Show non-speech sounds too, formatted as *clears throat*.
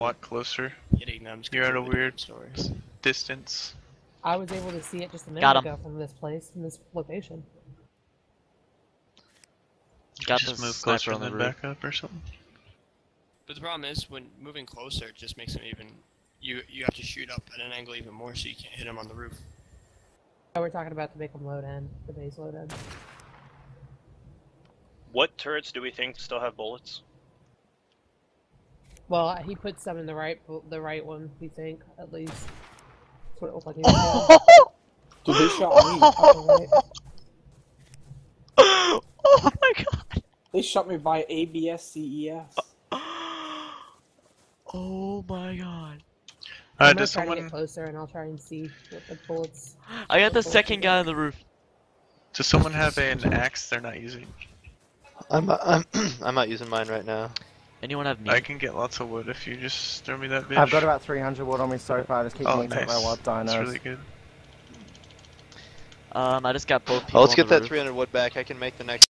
lot closer Hitting them. You're at a weird- different story. distance. I was able to see it just a minute Got 'em. ago from this place, from this location. Got Just move closer on the roof. back up or something. But the problem is when moving closer, it just makes them even. You you have to shoot up at an angle even more, so you can't hit them on the roof. Oh, we're talking about to make them load in, the base load in. What turrets do we think still have bullets? Well, he put some in the right, the right one. We think at least. That's what it looked like. He was *laughs* Dude, they shot me. doing. Right. oh my god! They shot me by ABS CES. *gasps* Oh my god! Uh, I'm gonna does try to someone get closer, and I'll try and see what the bullets. I got the second guy on the roof. does someone have an axe they're not using? I'm I'm *clears throat* I'm not using mine right now. Anyone have meat? I can get lots of wood if you just throw me that bitch. I've got about 300 wood on me so far. I just keep oh, going to nice. my wild That's really good. Um, I just got both people Oh, let's on get the that roof. 300 wood back. I can make the next.